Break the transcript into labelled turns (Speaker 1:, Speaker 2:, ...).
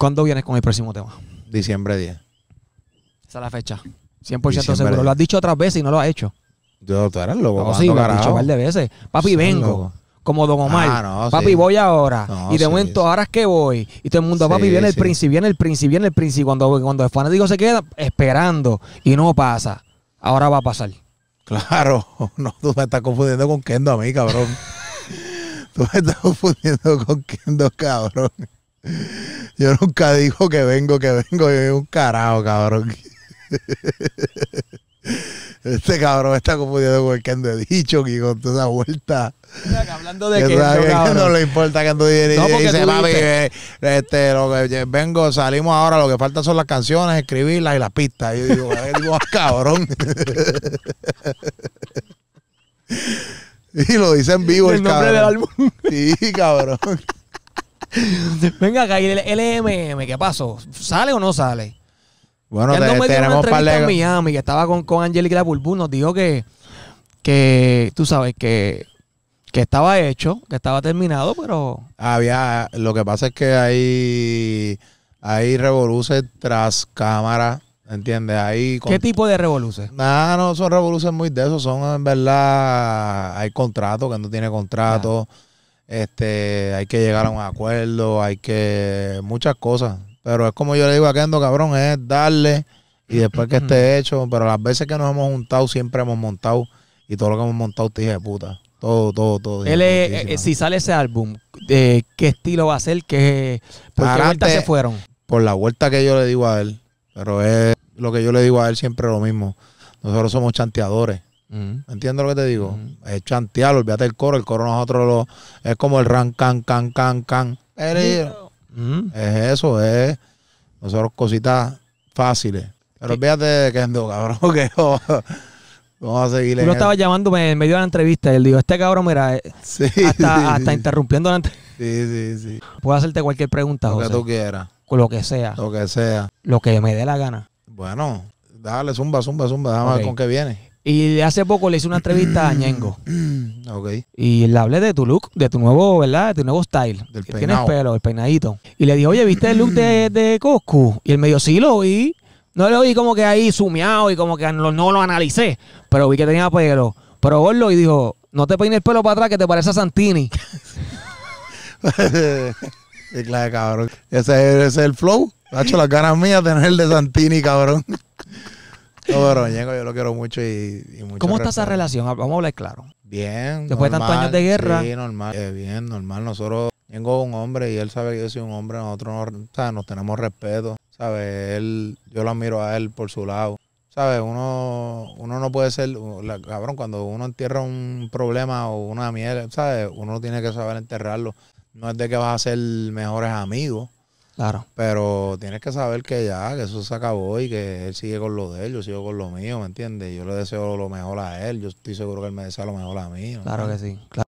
Speaker 1: ¿Cuándo vienes con el próximo tema?
Speaker 2: Diciembre 10.
Speaker 1: Esa es la fecha. 100%
Speaker 2: Diciembre.
Speaker 1: seguro. Lo has dicho otras veces y no lo has hecho.
Speaker 2: Yo, tú eres loco.
Speaker 1: No, sí,
Speaker 2: ¿cuánto
Speaker 1: lo has dicho un par de veces. Papi,
Speaker 2: Sí,
Speaker 1: vengo.
Speaker 2: loco.
Speaker 1: Como Don Omar.
Speaker 2: Ah, no,
Speaker 1: papi,
Speaker 2: sí.
Speaker 1: voy ahora.
Speaker 2: No,
Speaker 1: y de momento, ahora es que voy. Y todo el mundo, papi, viene el príncipe, viene el príncipe, viene el príncipe. Cuando, cuando el fanático se queda esperando y no pasa, ahora va a pasar.
Speaker 2: Claro. No, tú me estás confundiendo con Kendo a mí, cabrón. tú me estás confundiendo con Kendo, cabrón. Yo nunca digo que vengo, que vengo. Yo un carajo, cabrón. Este cabrón está confundiendo con el Kendo. He dicho que con toda esa vuelta.
Speaker 1: Hablando de
Speaker 2: Que
Speaker 1: que
Speaker 2: que no le importa que tú dices,
Speaker 1: No, porque
Speaker 2: dice, papi, eh, este, lo que vengo, salimos ahora, lo que falta son las canciones, escribirlas y las pistas. Y yo digo, "Ay, digo, cabrón. y lo dice en vivo el,
Speaker 1: el nombre del álbum.
Speaker 2: Sí, cabrón.
Speaker 1: Venga acá, y el LMM, ¿qué pasó? ¿Sale o no sale?
Speaker 2: Bueno, te-
Speaker 1: no
Speaker 2: tenemos par
Speaker 1: entrevista en. Miami, que estaba con, con Angelique La Bulbul, nos dijo que, que, tú sabes, que, que estaba hecho, que estaba terminado, pero
Speaker 2: Había, lo que pasa es que hay, hay revoluces tras cámara, ¿entiendes? Con-
Speaker 1: ¿qué tipo de revoluciones?
Speaker 2: Nada, no son revoluciones muy de eso, son en verdad, hay contratos, que no tiene contrato, este, hay que llegar a un acuerdo, hay que, muchas cosas, pero es como yo le digo a Kendo, cabrón, es darle y después que esté hecho, pero las veces que nos hemos juntado siempre hemos montado y todo lo que hemos montado te de puta, todo, todo, todo.
Speaker 1: Él, eh, si sale ese álbum, eh, ¿qué estilo va a ser? ¿Qué, ¿Por qué
Speaker 2: Adelante.
Speaker 1: vueltas se fueron?
Speaker 2: por la vuelta que yo le digo a él, pero es lo que yo le digo a él siempre lo mismo, nosotros somos chanteadores. ¿Entiendes lo que te digo? Es chantear, olvídate del coro. El coro nosotros lo. Es como el ran, can, can, can, can.
Speaker 1: Mm.
Speaker 2: Es eso, es. Nosotros cositas fáciles. Pero olvídate de que ando, cabrón, que yo- vamos a seguir el-
Speaker 1: estabas llamando en medio de la entrevista y él dijo, este cabrón, mira, eh,
Speaker 2: Sí,
Speaker 1: hasta,
Speaker 2: sí,
Speaker 1: hasta
Speaker 2: sí.
Speaker 1: interrumpiendo la entrevista,
Speaker 2: Sí, sí, sí.
Speaker 1: puedo hacerte cualquier pregunta,
Speaker 2: Lo que
Speaker 1: José.
Speaker 2: tú quieras.
Speaker 1: Con lo que sea,
Speaker 2: Lo que sea.
Speaker 1: lo que me dé la gana.
Speaker 2: Bueno, dale, zumba, zumba, zumba. Déjame
Speaker 1: Ok.
Speaker 2: ver con qué viene.
Speaker 1: Y hace poco le hice una entrevista a Ñengo.
Speaker 2: Ok.
Speaker 1: Y le hablé de tu look, de tu nuevo, ¿verdad? De tu nuevo style.
Speaker 2: Del
Speaker 1: que
Speaker 2: peinado.
Speaker 1: tienes pelo, el peinadito. Y le dije, oye, ¿viste el look de, de Coscu? Y él me dijo, sí, lo vi. No lo vi como que ahí sumeado y como que no, no lo analicé. Pero vi que tenía pelo. Pero gordo y dijo, no te peines el pelo para atrás que te parece a Santini.
Speaker 2: Qué clase, cabrón. Ese, ese es el flow. Hacho las ganas mías de tener el de Santini, cabrón. No, pero Ñengo, yo lo quiero mucho y, y mucho
Speaker 1: ¿Cómo está esa relación? Vamos a hablar claro.
Speaker 2: Bien.
Speaker 1: Después de tantos años de guerra.
Speaker 2: Sí, normal. Eh, bien, normal. Nosotros, Ñengo es un hombre y él sabe que yo soy un hombre. Nosotros nos, nos tenemos respeto. ¿Sabes? Él, yo lo admiro a él por su lado. ¿Sabes? Uno, uno no puede ser, la- cabrón, cuando uno entierra un problema o una miel, ¿sabes? Uno tiene que saber enterrarlo. No es de que vas a ser mejores amigos,
Speaker 1: Claro.
Speaker 2: pero tienes que saber que ya, que eso se acabó y que él sigue con lo de él, yo sigo con lo mío, ¿me entiendes? Yo le deseo lo mejor a él, yo estoy seguro que él me desea lo mejor a mí. ¿no?
Speaker 1: Claro que sí. Claro.